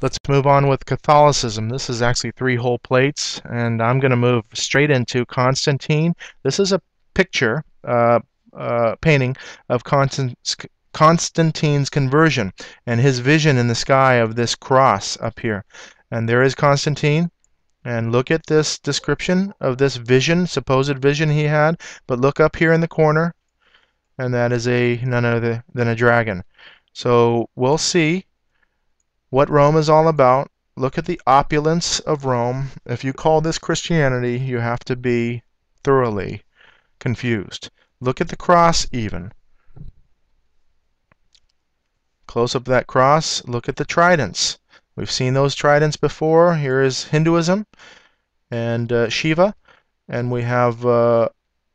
Let's move on with Catholicism. This is actually three whole plates, and I'm going to move straight into Constantine. This is a picture, uh, uh, painting of Constant, Constantine's conversion and his vision in the sky of this cross up here. And there is Constantine. And look at this description of this vision, supposed vision he had. But look up here in the corner, and that is a none other than a dragon. So we'll see what Rome is all about. Look at the opulence of Rome. If you call this Christianity, you have to be thoroughly confused. Look at the cross even. Close up that cross. Look at the tridents. We've seen those tridents before. Here is Hinduism and uh, Shiva. And we have uh,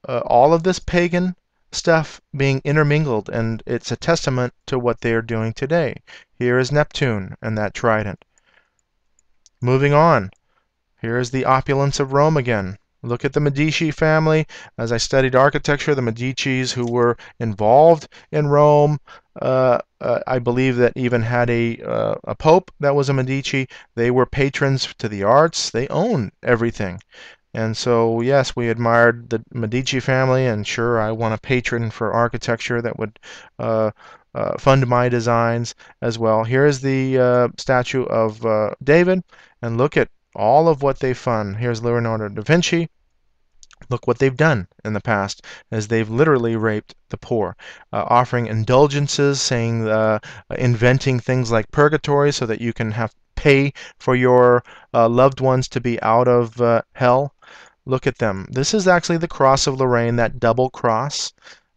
uh, all of this pagan stuff being intermingled, and it's a testament to what they are doing today. Here is Neptune and that trident. Moving on, here is the opulence of Rome again. Look at the Medici family. As I studied architecture, the Medicis who were involved in Rome, uh, uh, I believe that even had a, uh, a pope that was a Medici. They were patrons to the arts. They owned everything. And so, yes, we admired the Medici family, and sure, I want a patron for architecture that would uh, uh, fund my designs as well. Here is the uh, statue of uh, David, and look at all of what they fund. Here's Leonardo da Vinci. Look what they've done in the past, as they've literally raped the poor, uh, offering indulgences, saying, uh, inventing things like purgatory so that you can have pay for your loved ones to be out of hell. Look at them. This is actually the cross of Lorraine, that double cross.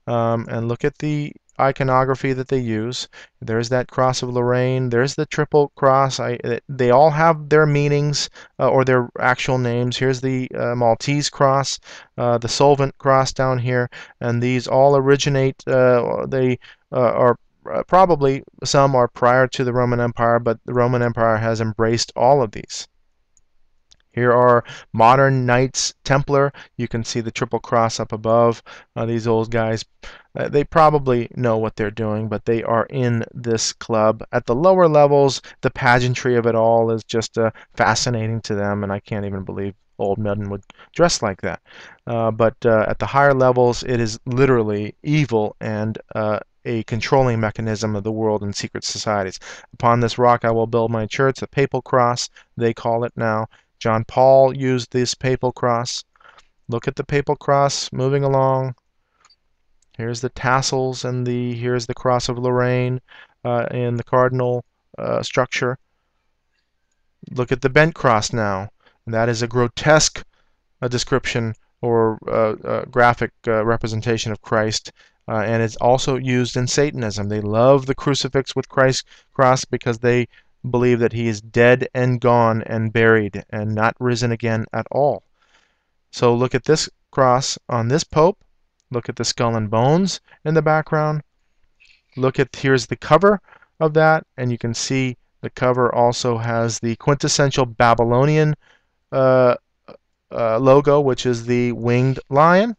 Um, and look at the iconography that they use. There's that cross of Lorraine. There's the triple cross. I, they all have their meanings uh, or their actual names. Here's the uh, Maltese cross, uh, the Solvent cross down here, and these all originate. Uh, they uh, are uh, probably some are prior to the Roman Empire, but the Roman Empire has embraced all of these. Here are modern Knights Templar. You can see the Triple Cross up above. Uh, these old guys, uh, they probably know what they're doing, but they are in this club. At the lower levels, the pageantry of it all is just uh, fascinating to them, and I can't even believe old men would dress like that. Uh, but uh, at the higher levels, it is literally evil and uh, a controlling mechanism of the world and secret societies. Upon this rock I will build my church, the papal cross, they call it now. John Paul used this papal cross. Look at the papal cross moving along. Here's the tassels and the here's the cross of Lorraine uh, in the cardinal uh, structure. Look at the bent cross now. That is a grotesque uh, description or uh, uh, graphic uh, representation of Christ. and it's also used in Satanism. They love the crucifix with Christ cross because they believe that he is dead and gone and buried and not risen again at all. So look at this cross on this pope. Look at the skull and bones in the background. Look at here's the cover of that, and you can see the cover also has the quintessential Babylonian uh, uh, logo, which is the winged lion.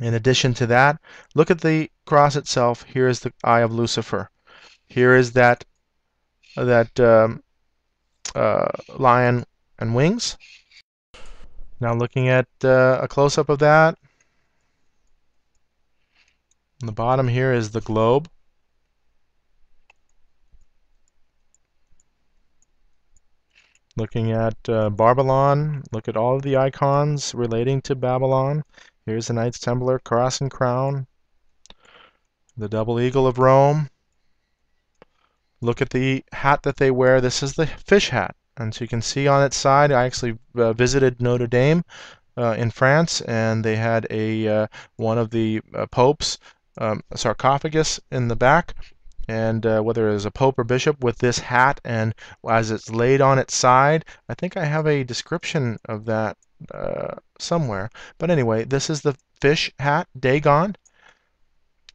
In addition to that, look at the cross itself. Here is the eye of Lucifer. Here is that that um, uh, lion and wings. Now looking at uh, a close-up of that. On the bottom here is the globe. Looking at uh, Babylon, look at all of the icons relating to Babylon. Here's the Knights Templar cross and crown. The double eagle of Rome. Look at the hat that they wear. This is the fish hat. And so you can see on its side, I actually uh, visited Notre Dame uh, in France, and they had a uh, one of the uh, popes um, sarcophagus in the back, and uh, whether it is a pope or bishop with this hat, and as it's laid on its side, I think I have a description of that uh, somewhere. But anyway, this is the fish hat, Dagon.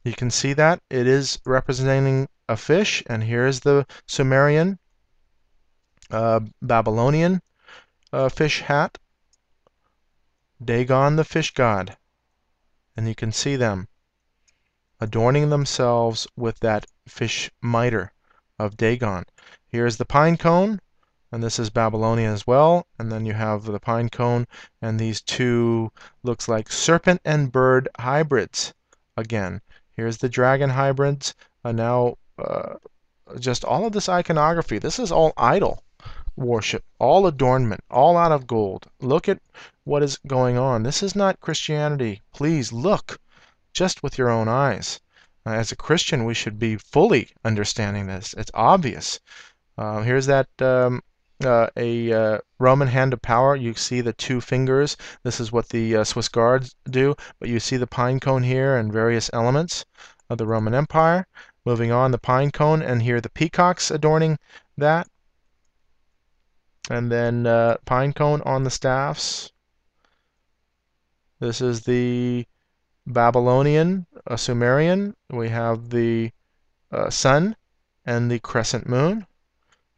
You can see that it is representing a fish, and here's the Sumerian, uh, Babylonian uh, fish hat, Dagon the fish god. And you can see them adorning themselves with that fish mitre of Dagon. Here's the pine cone, and this is Babylonian as well. And then you have the pine cone and these two looks like serpent and bird hybrids. Again, here's the dragon hybrids. Uh, now, uh, just all of this iconography. This is all idol worship, all adornment, all out of gold. Look at what is going on. This is not Christianity. Please look just with your own eyes. Uh, as a Christian, we should be fully understanding this. It's obvious. Uh, here's that um, uh, a uh, Roman hand of power. You see the two fingers. This is what the Swiss guards do. But you see the pine cone here and various elements of the Roman Empire. Moving on, the pine cone, and here the peacocks adorning that. And then uh, pine cone on the staffs. This is the Babylonian, a Sumerian. We have the uh, sun and the crescent moon.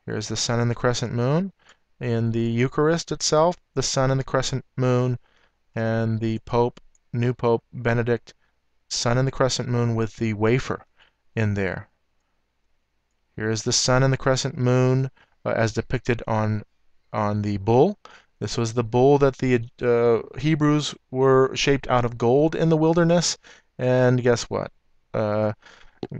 Here's the sun and the crescent moon. In the Eucharist itself, the sun and the crescent moon, and the Pope, new Pope Benedict, sun and the crescent moon with the wafer in there. Here is the sun and the crescent moon uh, as depicted on on the bull. This was the bull that the uh, Hebrews were shaped out of gold in the wilderness. And guess what? Uh,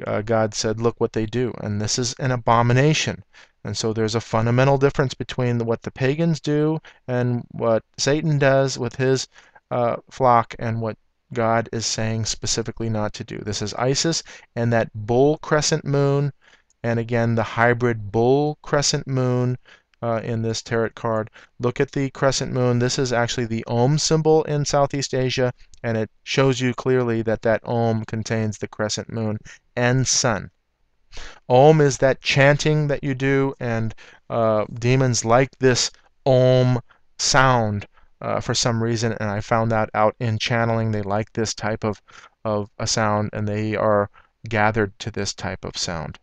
uh, God said, Look what they do. And this is an abomination. And so there's a fundamental difference between what the pagans do and what Satan does with his uh, flock and what God is saying specifically not to do. This is Isis and that bull crescent moon, and again the hybrid bull crescent moon uh, in this tarot card. Look at the crescent moon. This is actually the Om symbol in Southeast Asia, and it shows you clearly that that Om contains the crescent moon and sun. Om is that chanting that you do, and uh, demons like this Om sound uh, for some reason, and I found that out in channeling. They like this type of, of a sound, and they are gathered to this type of sound.